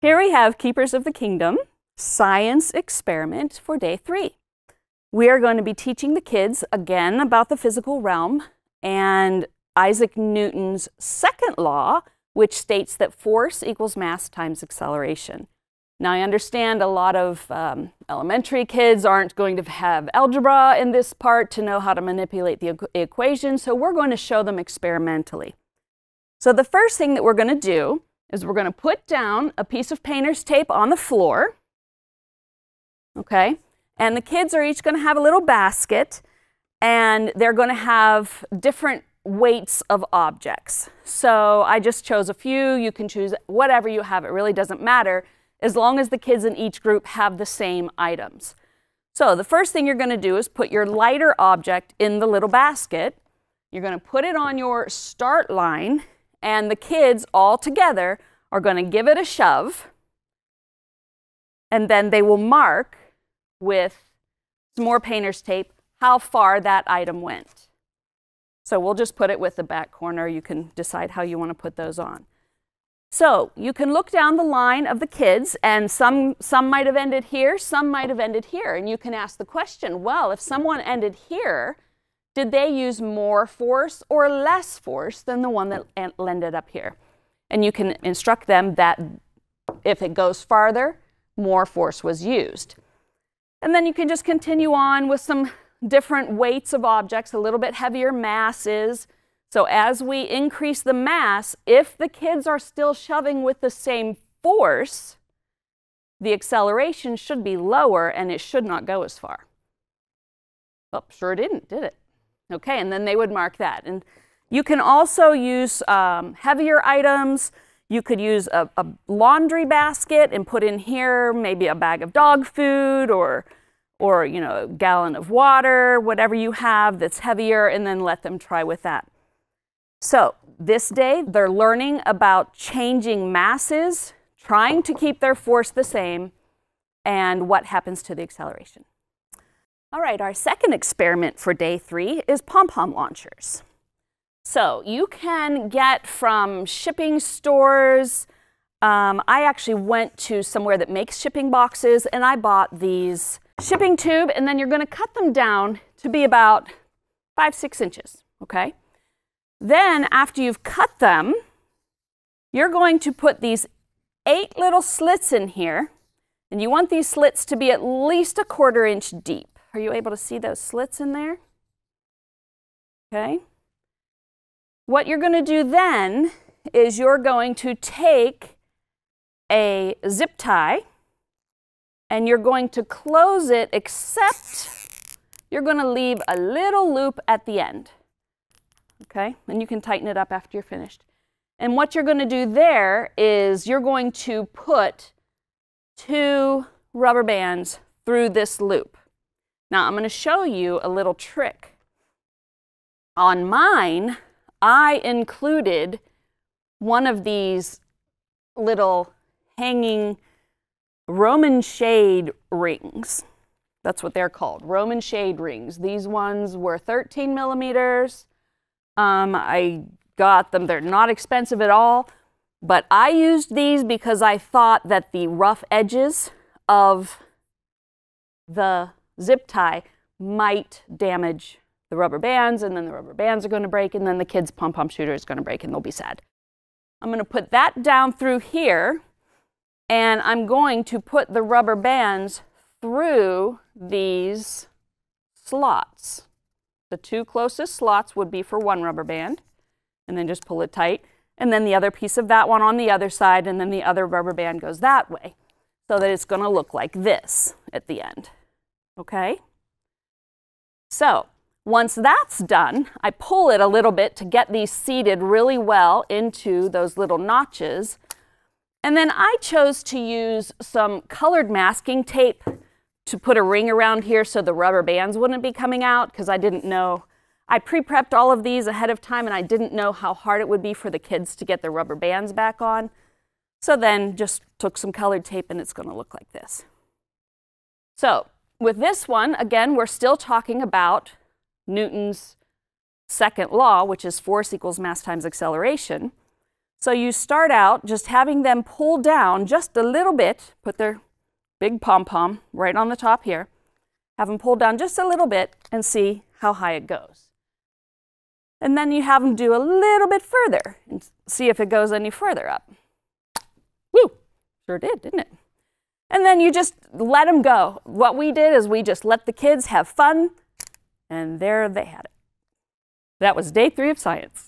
Here we have Keepers of the Kingdom, science experiment for day three. We are going to be teaching the kids again about the physical realm and Isaac Newton's second law, which states that force equals mass times acceleration. Now, I understand a lot of um, elementary kids aren't going to have algebra in this part to know how to manipulate the equation, so we're going to show them experimentally. So the first thing that we're going to do is we're going to put down a piece of painter's tape on the floor, okay? And the kids are each going to have a little basket, and they're going to have different weights of objects. So I just chose a few. You can choose whatever you have. It really doesn't matter as long as the kids in each group have the same items. So the first thing you're going to do is put your lighter object in the little basket. You're going to put it on your start line, and the kids all together are going to give it a shove, and then they will mark with some more painter's tape how far that item went. So we'll just put it with the back corner. You can decide how you want to put those on. So you can look down the line of the kids, and some, some might have ended here, some might have ended here. And you can ask the question, well, if someone ended here, did they use more force or less force than the one that ended up here? And you can instruct them that if it goes farther, more force was used. And then you can just continue on with some different weights of objects, a little bit heavier masses. So as we increase the mass, if the kids are still shoving with the same force, the acceleration should be lower and it should not go as far. Oh, sure didn't, did it? Okay, and then they would mark that. And you can also use um, heavier items. You could use a, a, laundry basket and put in here maybe a bag of dog food or or you know, a gallon of water, whatever you have that's heavier, and then let them try with that. So this day, they're learning about changing masses, trying to keep their force the same, and what happens to the acceleration. All right, our second experiment for day three is pom-pom launchers. So you can get from shipping stores, um, I actually went to somewhere that makes shipping boxes and I bought these shipping tube, and then you're going to cut them down to be about five, six inches, okay? Then after you've cut them, you're going to put these eight little slits in here, and you want these slits to be at least a quarter inch deep. Are you able to see those slits in there? Okay. What you're going to do then is you're going to take a zip tie and you're going to close it except you're going to leave a little loop at the end. Okay, and you can tighten it up after you're finished. And what you're going to do there is you're going to put two rubber bands through this loop. Now I'm going to show you a little trick. On mine, I included one of these little hanging Roman shade rings. That's what they're called, Roman shade rings. These ones were 13 millimeters. Um, I got them, they're not expensive at all, but I used these because I thought that the rough edges of the zip tie might damage the rubber bands, and then the rubber bands are going to break, and then the kid's pom-pom shooter is going to break, and they'll be sad. I'm going to put that down through here and I'm going to put the rubber bands through these slots. The two closest slots would be for one rubber band, and then just pull it tight. And then the other piece of that one on the other side, and then the other rubber band goes that way, so that it's going to look like this at the end. Okay? So, once that's done, I pull it a little bit to get these seated really well into those little notches and then I chose to use some colored masking tape to put a ring around here so the rubber bands wouldn't be coming out because I didn't know. I pre-prepped all of these ahead of time and I didn't know how hard it would be for the kids to get the rubber bands back on. So then just took some colored tape and it's going to look like this. So with this one, again, we're still talking about Newton's second law, which is force equals mass times acceleration. So you start out just having them pull down just a little bit, put their big pom-pom right on the top here, have them pull down just a little bit and see how high it goes. And then you have them do a little bit further and see if it goes any further up. Woo, sure did, didn't it? And then you just let them go. What we did is we just let the kids have fun, and there they had it. That was day three of science.